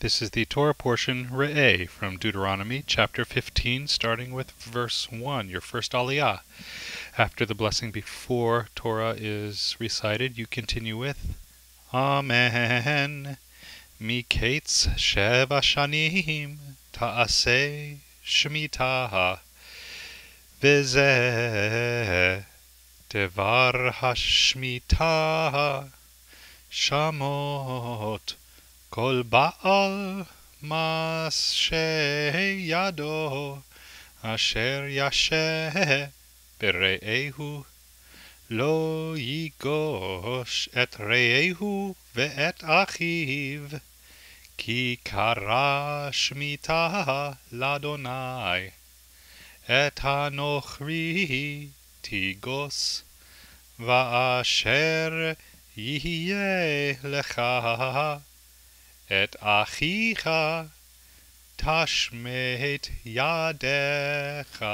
This is the Torah portion Re'eh from Deuteronomy chapter 15, starting with verse 1, your first aliyah. After the blessing before Torah is recited, you continue with Amen. Miketz sheva shanim ta'aseh shmita v'zeh devar hashmita shamot כל בעל מעשה ידו אשר ישה ברעהו לא ייגוש את רעהו ואת אחיו כי קרא שמיטה לאדוני. את הנוכרי תיגוס ואשר יהיה לך את אחיך תשמט ידך